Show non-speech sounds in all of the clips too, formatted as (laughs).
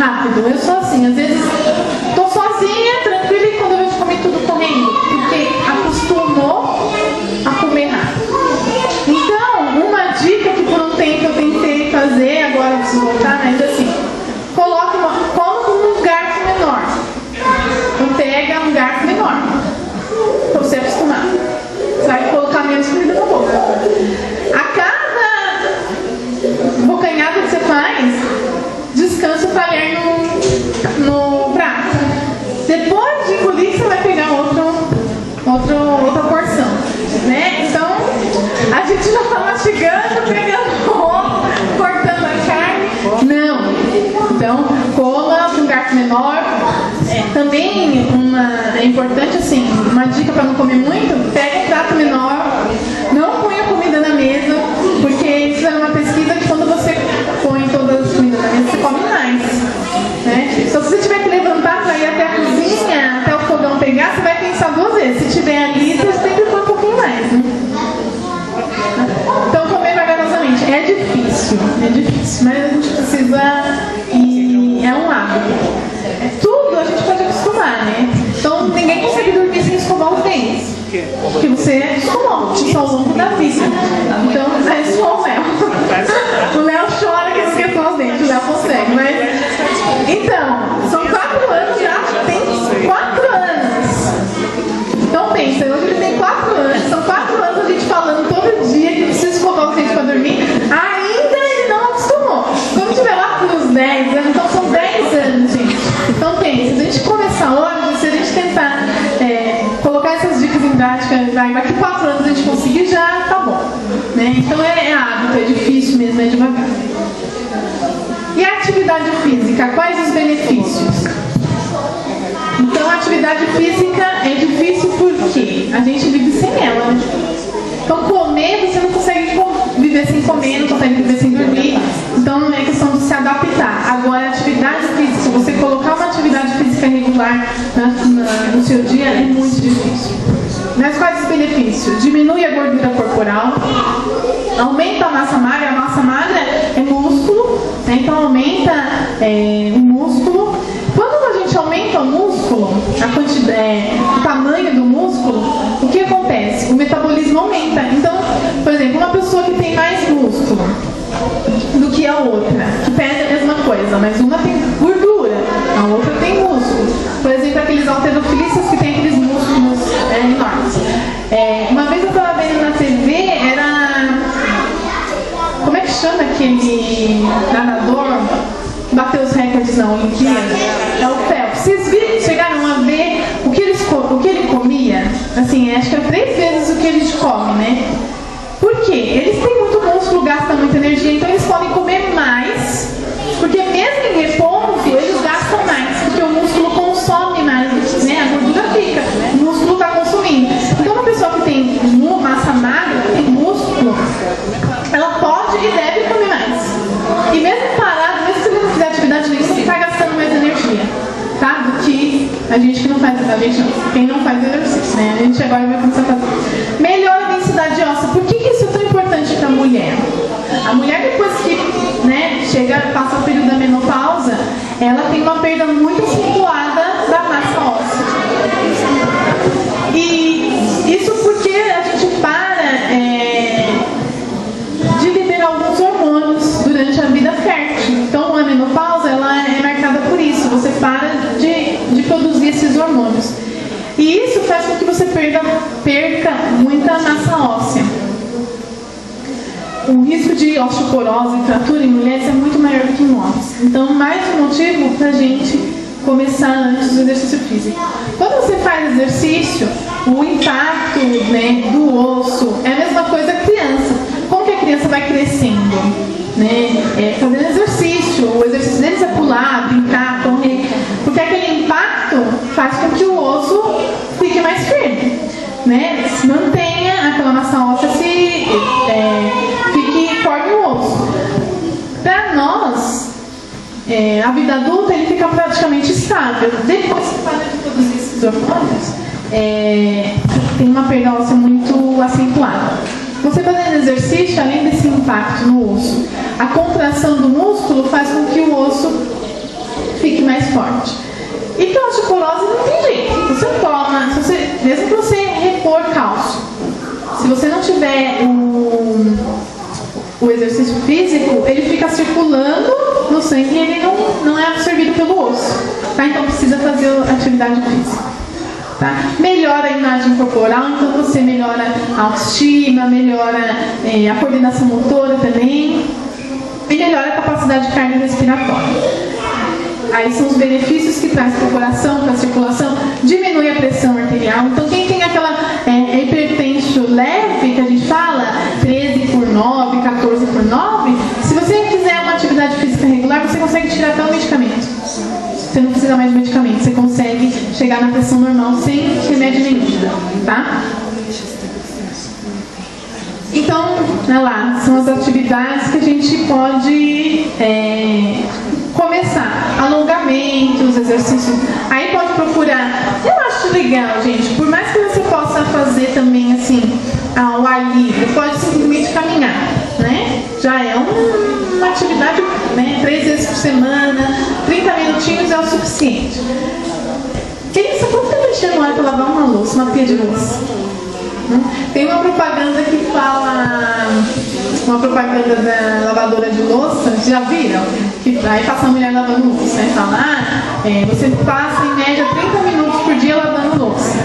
rápido. Eu sou assim, às vezes Então, coma com um garfo menor. Também uma, é importante assim, uma dica para não comer muito, pega um prato menor, não da vida. Então é só o Léo. (laughs) no seu dia é muito difícil. Mas quais os benefícios? Diminui a gordura corporal, aumenta a massa magra. A massa magra é músculo, né? então aumenta é, o músculo. Quando a gente aumenta o músculo, a quantidade, é, o tamanho do músculo, quê? Eles têm muito músculo, gastam muita energia, então eles podem comer mais. Porque mesmo em repouso, eles gastam mais, porque o músculo consome mais, né? A gordura fica, o músculo está consumindo. Então uma pessoa que tem massa magra, tem músculo, ela pode e deve comer mais. E mesmo parado, mesmo se ele não fizer atividade nenhuma, ele está gastando mais energia. Tá? Do que a gente que não faz, a gente quem não faz exercício, né? A gente agora vai começar a fazer. Melhora a densidade óssea. Por que, que isso é tão importante para a mulher? A mulher depois que né, chega, passa o período da menopausa, ela tem uma perda muito O risco de osteoporose e fratura em mulheres é muito maior do que em homens. Então, mais um motivo para a gente começar antes do exercício físico. Quando você faz exercício, o impacto né, do osso é a mesma coisa que criança. Como que a criança vai crescendo? Né? É, fazendo exercício. O exercício deles é pular, brincar, correr. Porque aquele impacto faz com que o osso fique mais firme. Né? Mantenha aquela massa óssea se é, a vida adulta ele fica praticamente estável. Depois que para de produzir esses hormônios, é, tem uma perda óssea muito acentuada. Você fazendo exercício, além desse impacto no osso, a contração do músculo faz com que o osso forte. E para osteoporose não tem jeito. Você toma, se você, mesmo que você repor cálcio, se você não tiver o, o exercício físico, ele fica circulando no sangue e ele não, não é absorvido pelo osso. Tá? Então precisa fazer física. Tá? Melhora a imagem corporal, então você melhora a autoestima, melhora é, a coordenação motora também e melhora a capacidade cardiorrespiratória. Aí são os benefícios que traz para o coração, para a circulação, diminui a pressão arterial. Então quem tem aquela é, hipertenso leve que a gente fala, 13 por 9, 14 por 9, se você fizer uma atividade física regular, você consegue tirar até o medicamento. Você não precisa mais de medicamento, você consegue chegar na pressão normal sem remédio nenhum, tá? Então, olha lá, são as atividades que a gente pode é, começar. Alongamentos, exercícios. Aí pode procurar. Eu acho legal, gente, por mais que você possa fazer também assim, ao ar livre, pode simplesmente caminhar, né? Já é um, uma atividade, né? Três vezes por semana, 30 minutinhos é o suficiente. Pensa quanto tempo a gente demora para lavar uma louça, uma pia de louça? Tem uma propaganda que fala, uma propaganda da lavadora de louça, já viram? Que aí passa a mulher lavando louça, né? Fala, ah, é, você passa em média 30 minutos por dia lavando louça.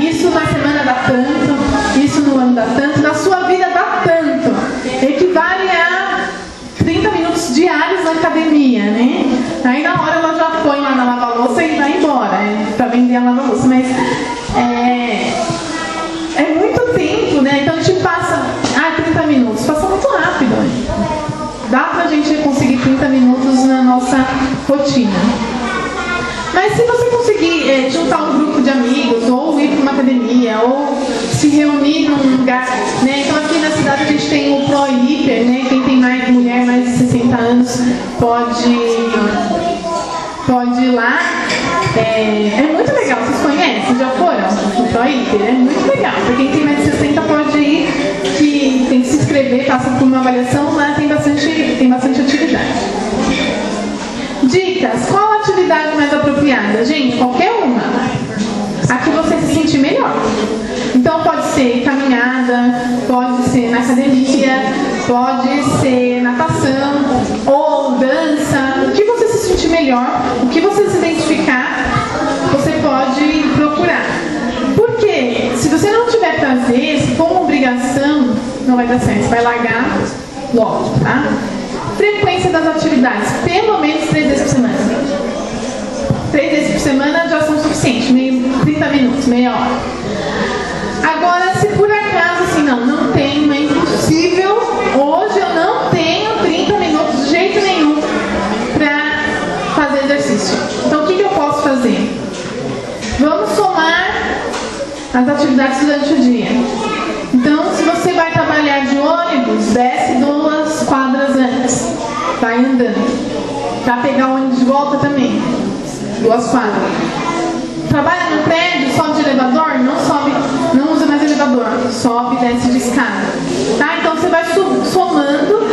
Isso na semana dá tanto, isso no ano dá tanto, na sua vida dá tanto. Equivale a 30 minutos diários na academia, né? Aí na hora ela já põe de amigos, ou ir para uma academia, ou se reunir num lugar, né? Então aqui na cidade a gente tem o Pro Hiper, né? Quem tem mais mulher mais de 60 anos pode, pode ir lá. É, é muito legal, vocês conhecem? Já foram? O Pro Hiper? É muito legal. Para quem tem mais de 60 pode ir, que tem que se inscrever, passa por uma avaliação, lá tem bastante, tem bastante atividade. Dicas, qual a atividade mais apropriada? Gente, qualquer. A que você se sentir melhor. Então pode ser caminhada, pode ser na academia, pode ser natação ou dança. O que você se sentir melhor, o que você se identificar, você pode procurar. Porque se você não tiver prazer, se for uma obrigação, não vai dar certo. Você vai largar logo, tá? Frequência das atividades, pelo menos três vezes por semana. Três vezes por semana já 30 minutos, meia hora. Agora, se por acaso assim, não, não tenho, é impossível, hoje eu não tenho 30 minutos de jeito nenhum para fazer exercício. Então, o que, que eu posso fazer? Vamos somar as atividades durante o dia. Então, se você vai trabalhar de ônibus, desce duas quadras antes. Vai andando. Para pegar o ônibus de volta também. Duas quadras. Trabalha no prédio, sobe de elevador, não sobe, não usa mais elevador, sobe e desce de escada. Tá? Então você vai somando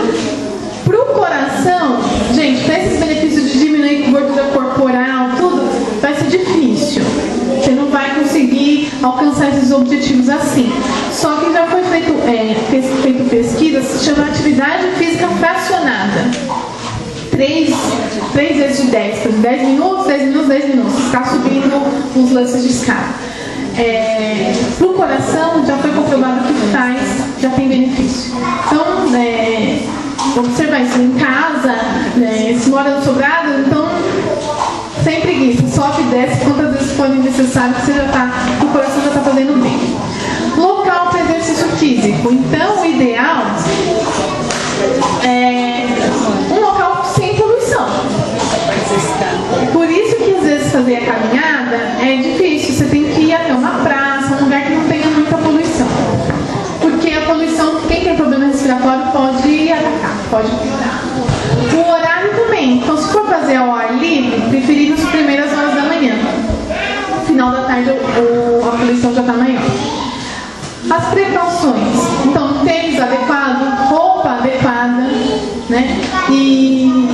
pro coração, gente, para esses benefícios de diminuir gordura corporal, tudo, vai ser difícil. Você não vai conseguir alcançar esses objetivos assim. Só que já foi feito, é, feito pesquisa, se chama atividade física fracionada. 3, 3 vezes de 10, 10 minutos, 10 minutos, 10 minutos. Está subindo os lances de escada. É, para o coração, já foi comprovado que faz, já tem benefício. Então, é, observar isso em casa, né, se mora no sobrado, então, sem preguiça, sobe e desce quantas vezes for necessário, que você tá, o coração já está fazendo bem. Local para exercício físico. Então, o ideal fazer a caminhada é difícil. Você tem que ir até uma praça, um lugar que não tenha muita poluição. Porque a poluição, quem tem problema respiratório pode atacar, pode piorar. O horário também. Então, se for fazer ao ar livre, preferir nas primeiras horas da manhã. No final da tarde, o, a poluição já está maior. As precauções. Então, tênis adequado, roupa adequada, né? E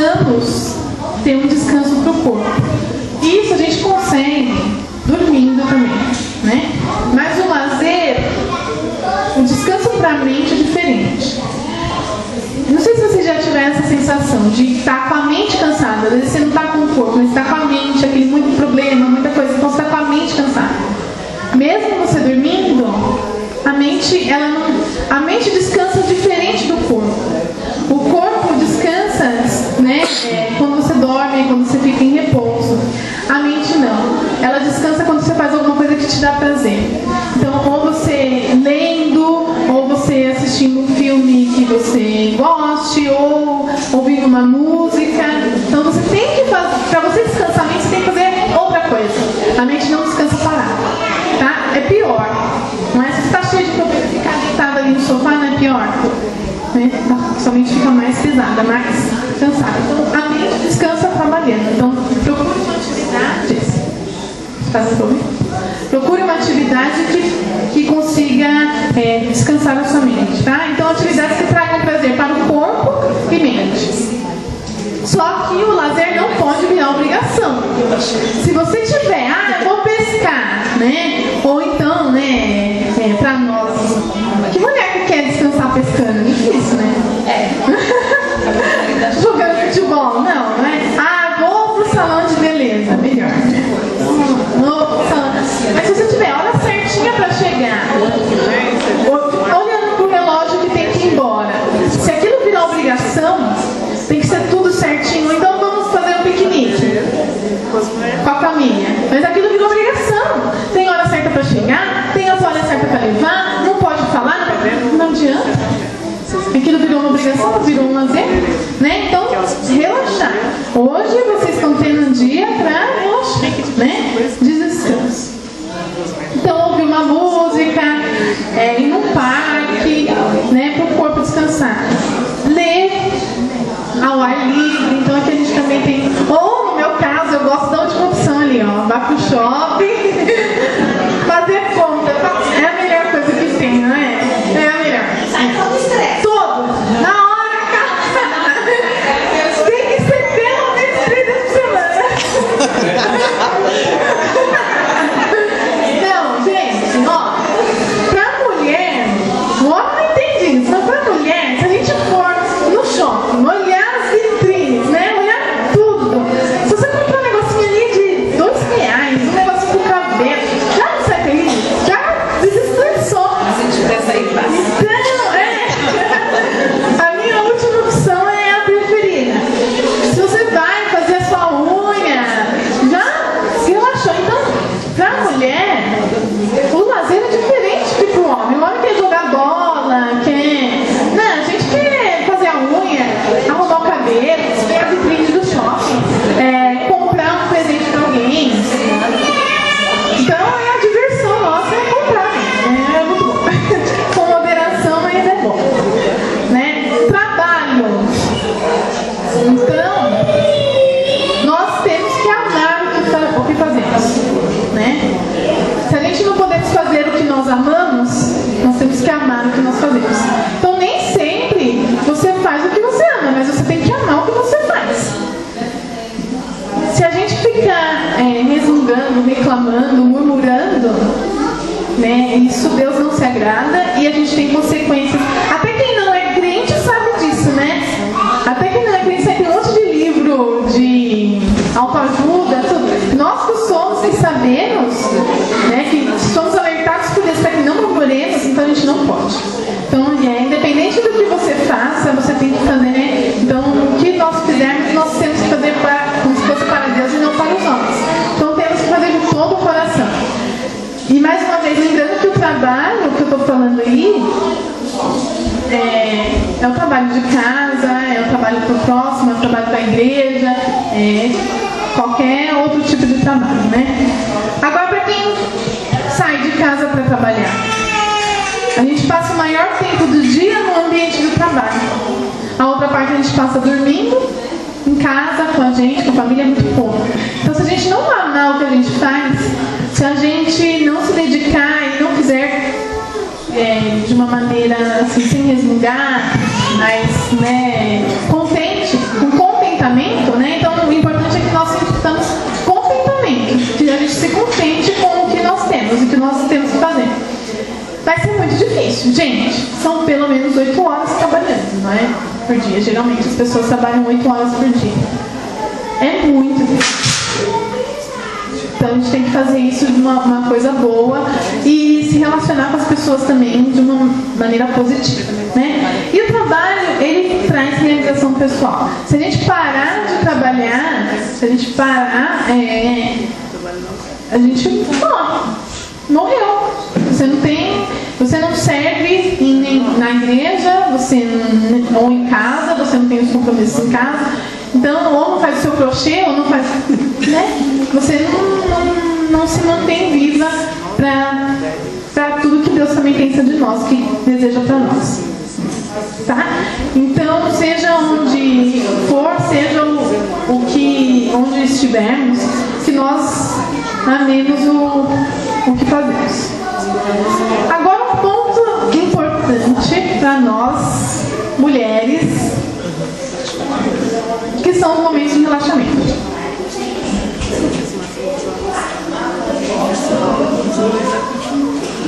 precisamos ter um descanso para o corpo. Isso a gente consegue dormindo também, né? Mas o lazer, o descanso para a mente é diferente. Não sei se você já tiver essa sensação de estar com a mente cansada. Às vezes você não está com o corpo, mas está com a mente, aquele muito problema, muita coisa. Então você está com a mente cansada. Mesmo você dormindo, a mente, ela não, a mente descansa diferente do corpo né, quando você dorme, quando você fica em repouso. A mente não. Ela descansa quando você faz alguma coisa que te dá prazer. Então, ou você lendo, ou você assistindo um filme que você goste, ou ouvindo uma música. Então, você tem que fazer, para você descansar a mente, você tem que fazer outra coisa. A mente não descansa parada. Tá? É pior. Não é? Se está cheio de problema, ficar deitado ali no sofá não é pior. Né? Sua mente fica mais pesada, mais cansada. Então, a mente descansa trabalhando. Então, procure uma atividade. Está Procure uma atividade que, que consiga é, descansar a sua mente, tá? Então, atividades que tragam prazer para o corpo e mente. Só que o lazer não pode virar obrigação. Se você tiver, ah, eu vou pescar, né? Hoje vocês estão tendo um dia para né, isso Deus não se agrada e a gente tem consequências. Trabalho que eu estou falando aí é, é o trabalho de casa, é o trabalho para o próximo, é o trabalho para a igreja, é qualquer outro tipo de trabalho, né? Agora, para quem sai de casa para trabalhar, a gente passa o maior tempo do dia no ambiente do trabalho. A outra parte a gente passa dormindo, em casa, com a gente, com a família, é muito pouco. Então, se a gente não amar o que a gente faz, se a gente não se dedicar e não fizer é, de uma maneira assim, sem resmungar, mas né, contente, com contentamento, né? Então, o importante é que nós estamos contentamento, que a gente se contente com o que nós temos o que nós temos que fazer. Vai ser muito difícil, gente. São pelo menos oito horas trabalhando, não é? por dia. Geralmente as pessoas trabalham 8 horas por dia. É muito difícil. Fazer isso de uma, uma coisa boa e se relacionar com as pessoas também de uma maneira positiva. Né? E o trabalho, ele traz realização pessoal. Se a gente parar de trabalhar, se a gente parar, é, a gente morre. Morreu. Você não tem. Você não serve em, na igreja, você não, ou em casa, você não tem os compromissos em casa. Então, ou não faz o seu crochê, ou não faz. Né? você não, não, não se mantém viva para tudo que Deus também pensa de nós, que deseja para nós. Tá? Então, seja onde for, seja o, o que, onde estivermos, que nós amemos o, o que fazemos. Agora, um ponto importante para nós, mulheres, que são os momentos de relaxamento.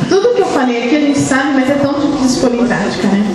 Tudo que eu falei aqui a gente sabe, mas é tão difícil política, né?